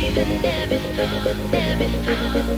Even every thought, every thought.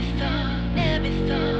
never stop, never stop.